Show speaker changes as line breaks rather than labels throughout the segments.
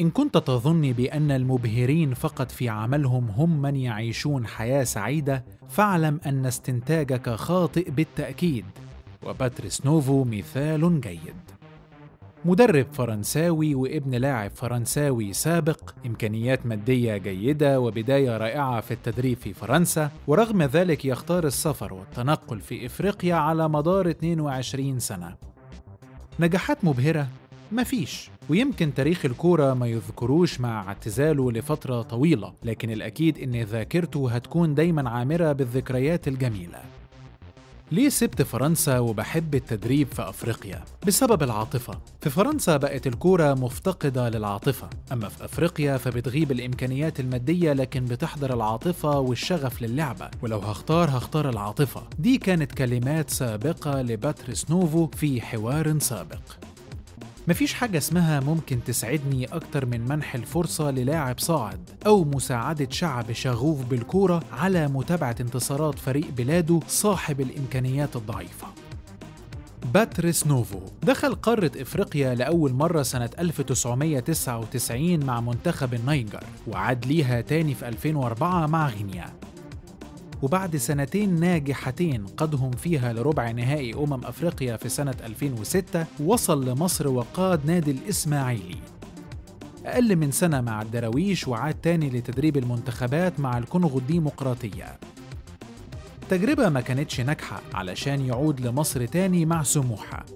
إن كنت تظن بأن المبهرين فقط في عملهم هم من يعيشون حياة سعيدة فاعلم أن استنتاجك خاطئ بالتأكيد. وباتريس نوفو مثال جيد. مدرب فرنساوي وابن لاعب فرنساوي سابق إمكانيات مادية جيدة وبداية رائعة في التدريب في فرنسا ورغم ذلك يختار السفر والتنقل في إفريقيا على مدار 22 سنة. نجاحات مبهرة؟ مفيش. ويمكن تاريخ الكورة ما يذكروش مع اعتزاله لفترة طويلة لكن الأكيد إن ذاكرته هتكون دايما عامرة بالذكريات الجميلة. ليه سبت فرنسا وبحب التدريب في أفريقيا؟ بسبب العاطفة. في فرنسا بقت الكورة مفتقدة للعاطفة. أما في أفريقيا فبتغيب الإمكانيات المادية لكن بتحضر العاطفة والشغف للعبة. ولو هختار هختار العاطفة. دي كانت كلمات سابقة لباتريس نوفو في حوار سابق. مفيش حاجة اسمها ممكن تسعدني أكتر من منح الفرصة للاعب صاعد أو مساعدة شعب شغوف بالكورة على متابعة انتصارات فريق بلاده صاحب الإمكانيات الضعيفة. باتريس نوفو دخل قارة إفريقيا لأول مرة سنة 1999 مع منتخب النيجر وعاد ليها تاني في 2004 مع غينيا. وبعد سنتين ناجحتين قادهم فيها لربع نهائي أمم أفريقيا في سنة 2006 وصل لمصر وقاد نادي الإسماعيلي. أقل من سنة مع الدراويش وعاد تاني لتدريب المنتخبات مع الكونغو الديمقراطية. تجربة ما كانتش ناجحة علشان يعود لمصر تاني مع سموحة.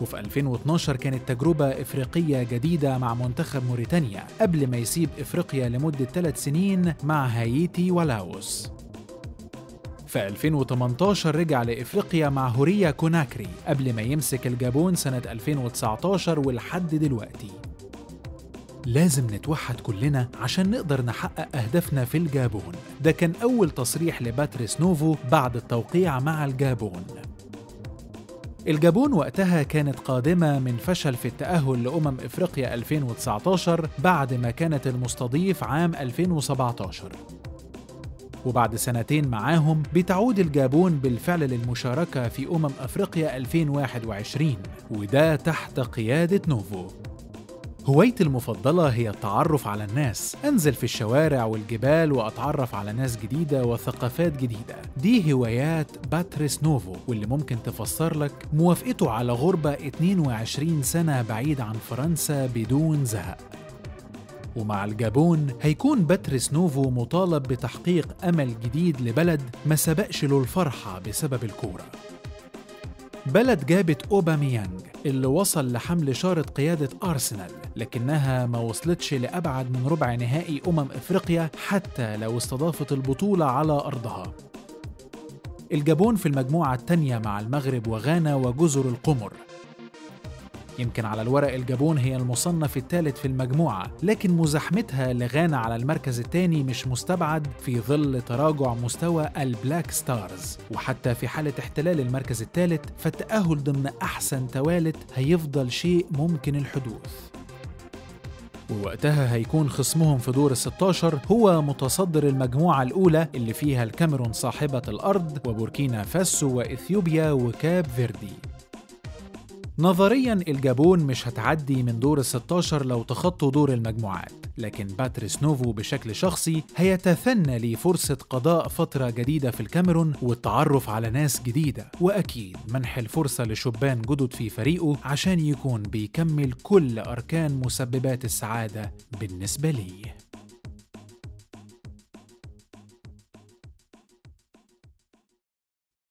وفي 2012 كانت تجربة إفريقية جديدة مع منتخب موريتانيا قبل ما يسيب إفريقيا لمدة ثلاث سنين مع هايتي ولاوس. في 2018 رجع لإفريقيا مع هوريا كوناكري قبل ما يمسك الجابون سنة 2019 ولحد دلوقتي. لازم نتوحد كلنا عشان نقدر نحقق أهدافنا في الجابون. ده كان أول تصريح لباتريس نوفو بعد التوقيع مع الجابون. الجابون وقتها كانت قادمة من فشل في التأهل لأمم إفريقيا 2019 بعد ما كانت المستضيف عام 2017 وبعد سنتين معاهم بتعود الجابون بالفعل للمشاركة في أمم أفريقيا 2021 وده تحت قيادة نوفو. هوايتي المفضلة هي التعرف على الناس أنزل في الشوارع والجبال وأتعرف على ناس جديدة وثقافات جديدة. دي هوايات باتريس نوفو واللي ممكن تفسر لك موافقته على غربة 22 سنة بعيد عن فرنسا بدون زهق. ومع الجابون هيكون باتريس نوفو مطالب بتحقيق أمل جديد لبلد ما سبقش له الفرحة بسبب الكورة. بلد جابت أوباميانج اللي وصل لحمل شارة قيادة أرسنال لكنها ما وصلتش لأبعد من ربع نهائي أمم إفريقيا حتى لو استضافت البطولة على أرضها. الجابون في المجموعة الثانية مع المغرب وغانا وجزر القمر. يمكن على الورق الجابون هي المصنف الثالث في المجموعة لكن مزاحمتها لغانا على المركز الثاني مش مستبعد في ظل تراجع مستوى ال Black Stars. وحتى في حالة احتلال المركز الثالث فالتأهل ضمن أحسن توالت هيفضل شيء ممكن الحدوث. ووقتها هيكون خصمهم في دور ال 16 هو متصدر المجموعة الأولى اللي فيها الكاميرون صاحبة الأرض وبوركينا فاسو وإثيوبيا وكاب فيردي. نظريا الجابون مش هتعدي من دور ال 16 لو تخطوا دور المجموعات لكن باتريس نوفو بشكل شخصي هيتسنى له فرصة قضاء فترة جديدة في الكاميرون والتعرف على ناس جديدة. وأكيد منح الفرصة لشبان جدد في فريقه عشان يكون بيكمل كل أركان مسببات السعادة بالنسبة ليه.